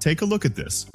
Take a look at this.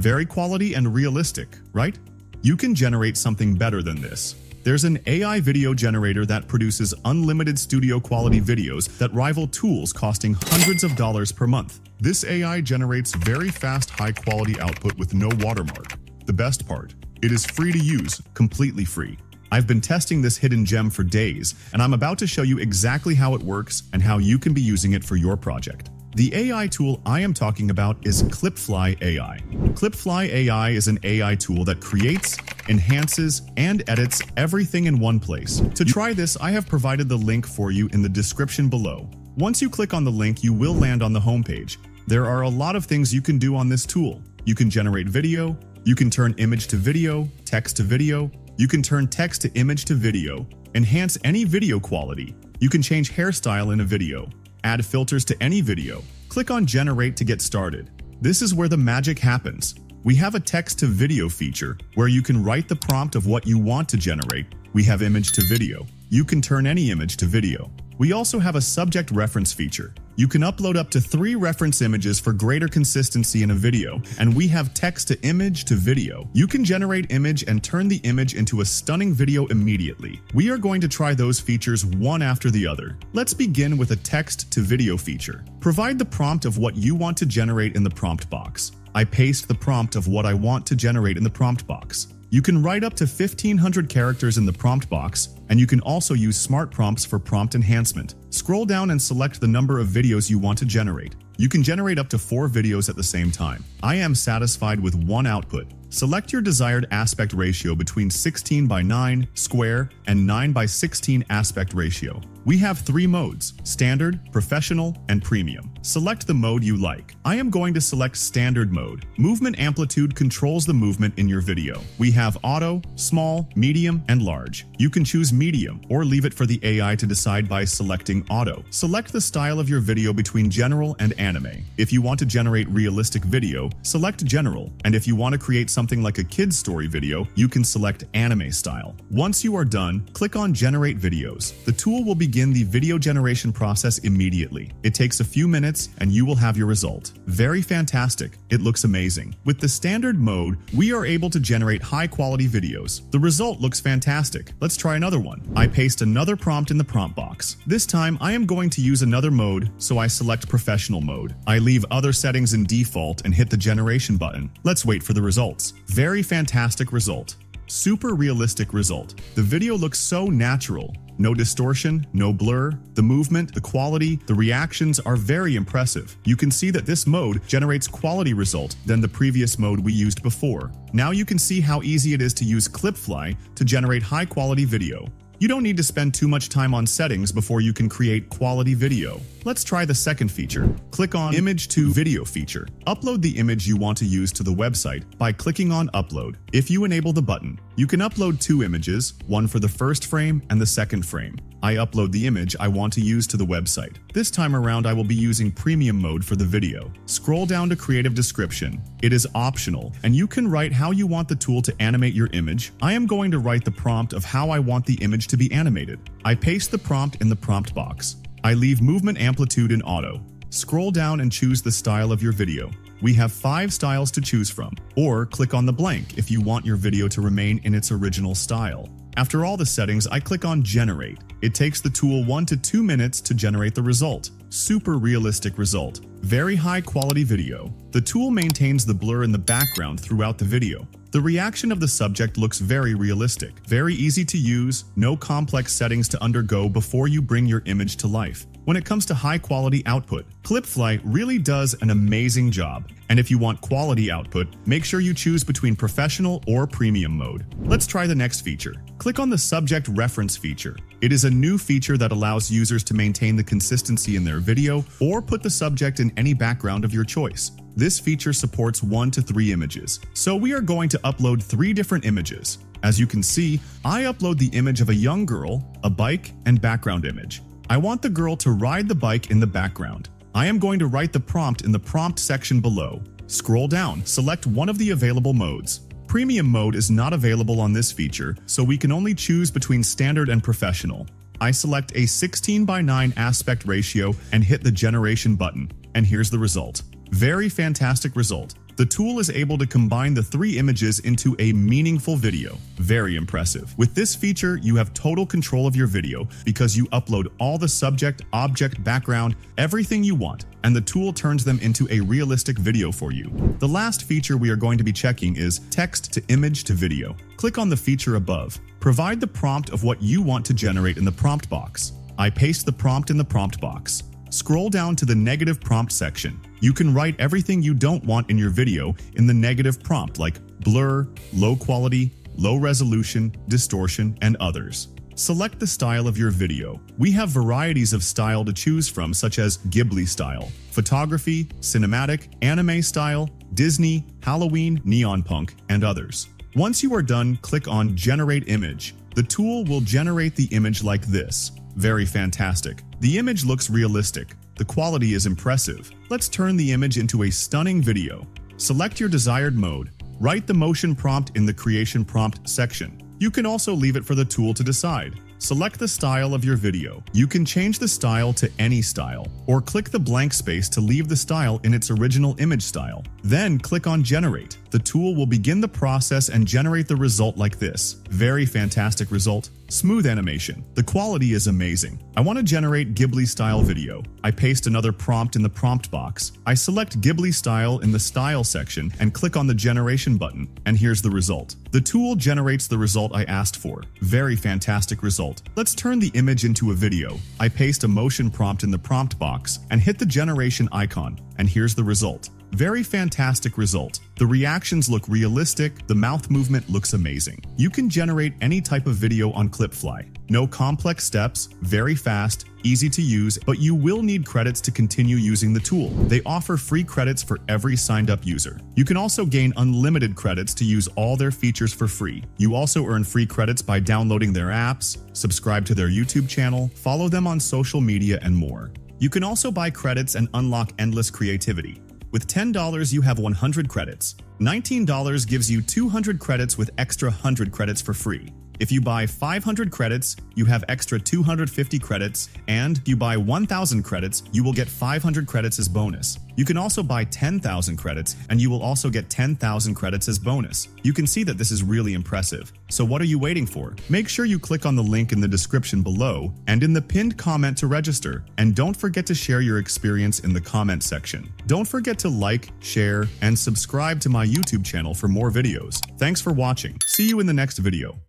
Very quality and realistic, right? You can generate something better than this. There's an AI video generator that produces unlimited studio quality videos that rival tools costing hundreds of dollars per month. This AI generates very fast, high quality output with no watermark. The best part, it is free to use, completely free. I've been testing this hidden gem for days, and I'm about to show you exactly how it works and how you can be using it for your project. The AI tool I am talking about is Clipfly AI. Clipfly AI is an AI tool that creates, enhances, and edits everything in one place. To try this, I have provided the link for you in the description below. Once you click on the link, you will land on the homepage. There are a lot of things you can do on this tool. You can generate video, you can turn image to video, text to video, you can turn text to image to video, enhance any video quality, you can change hairstyle in a video, Add filters to any video. Click on Generate to get started. This is where the magic happens. We have a text-to-video feature where you can write the prompt of what you want to generate. We have image to video. You can turn any image to video. We also have a subject reference feature. You can upload up to three reference images for greater consistency in a video, and we have text to image to video. You can generate image and turn the image into a stunning video immediately. We are going to try those features one after the other. Let's begin with a text to video feature. Provide the prompt of what you want to generate in the prompt box. I paste the prompt of what I want to generate in the prompt box. You can write up to 1500 characters in the prompt box, and you can also use smart prompts for prompt enhancement. Scroll down and select the number of videos you want to generate. You can generate up to four videos at the same time. I am satisfied with one output. Select your desired aspect ratio between 16 by 9 square and 9 by 16 aspect ratio. We have three modes, standard, professional, and premium. Select the mode you like. I am going to select standard mode. Movement amplitude controls the movement in your video. We have auto, small, medium, and large. You can choose medium or leave it for the AI to decide by selecting auto. Select the style of your video between general and anime. If you want to generate realistic video, select general. And if you want to create something like a kid's story video, you can select anime style. Once you are done, click on generate videos. The tool will begin begin the video generation process immediately. It takes a few minutes and you will have your result. Very fantastic. It looks amazing. With the standard mode, we are able to generate high quality videos. The result looks fantastic. Let's try another one. I paste another prompt in the prompt box. This time I am going to use another mode, so I select professional mode. I leave other settings in default and hit the generation button. Let's wait for the results. Very fantastic result. Super realistic result. The video looks so natural. No distortion, no blur. The movement, the quality, the reactions are very impressive. You can see that this mode generates quality result than the previous mode we used before. Now you can see how easy it is to use Clipfly to generate high quality video. You don't need to spend too much time on settings before you can create quality video. Let's try the second feature. Click on Image to Video feature. Upload the image you want to use to the website by clicking on Upload. If you enable the button, you can upload two images, one for the first frame and the second frame. I upload the image I want to use to the website. This time around I will be using premium mode for the video. Scroll down to creative description. It is optional, and you can write how you want the tool to animate your image. I am going to write the prompt of how I want the image to be animated. I paste the prompt in the prompt box. I leave movement amplitude in auto. Scroll down and choose the style of your video. We have five styles to choose from, or click on the blank if you want your video to remain in its original style. After all the settings, I click on Generate. It takes the tool 1 to 2 minutes to generate the result. Super realistic result. Very high quality video. The tool maintains the blur in the background throughout the video. The reaction of the subject looks very realistic, very easy to use, no complex settings to undergo before you bring your image to life. When it comes to high quality output, Clipfly really does an amazing job. And if you want quality output, make sure you choose between professional or premium mode. Let's try the next feature. Click on the subject reference feature. It is a new feature that allows users to maintain the consistency in their video or put the subject in any background of your choice. This feature supports one to three images, so we are going to upload three different images. As you can see, I upload the image of a young girl, a bike, and background image. I want the girl to ride the bike in the background. I am going to write the prompt in the prompt section below. Scroll down, select one of the available modes. Premium mode is not available on this feature, so we can only choose between standard and professional. I select a 16 by 9 aspect ratio and hit the generation button, and here's the result. Very fantastic result. The tool is able to combine the three images into a meaningful video. Very impressive. With this feature, you have total control of your video because you upload all the subject, object, background, everything you want, and the tool turns them into a realistic video for you. The last feature we are going to be checking is text to image to video. Click on the feature above. Provide the prompt of what you want to generate in the prompt box. I paste the prompt in the prompt box. Scroll down to the negative prompt section. You can write everything you don't want in your video in the negative prompt like blur, low quality, low resolution, distortion, and others. Select the style of your video. We have varieties of style to choose from such as Ghibli style, photography, cinematic, anime style, Disney, Halloween, neon punk, and others. Once you are done, click on Generate Image. The tool will generate the image like this. Very fantastic. The image looks realistic. The quality is impressive. Let's turn the image into a stunning video. Select your desired mode. Write the motion prompt in the creation prompt section. You can also leave it for the tool to decide. Select the style of your video. You can change the style to any style, or click the blank space to leave the style in its original image style. Then click on Generate. The tool will begin the process and generate the result like this. Very fantastic result. Smooth animation. The quality is amazing. I want to generate Ghibli style video. I paste another prompt in the prompt box. I select Ghibli style in the style section and click on the generation button, and here's the result. The tool generates the result I asked for. Very fantastic result. Let's turn the image into a video. I paste a motion prompt in the prompt box and hit the generation icon, and here's the result. Very fantastic result. The reactions look realistic, the mouth movement looks amazing. You can generate any type of video on Clipfly. No complex steps, very fast, easy to use, but you will need credits to continue using the tool. They offer free credits for every signed up user. You can also gain unlimited credits to use all their features for free. You also earn free credits by downloading their apps, subscribe to their YouTube channel, follow them on social media, and more. You can also buy credits and unlock endless creativity. With $10, you have 100 credits. $19 gives you 200 credits with extra 100 credits for free. If you buy 500 credits, you have extra 250 credits, and if you buy 1000 credits, you will get 500 credits as bonus. You can also buy 10,000 credits, and you will also get 10,000 credits as bonus. You can see that this is really impressive. So what are you waiting for? Make sure you click on the link in the description below and in the pinned comment to register. And don't forget to share your experience in the comment section. Don't forget to like, share, and subscribe to my YouTube channel for more videos. Thanks for watching. See you in the next video.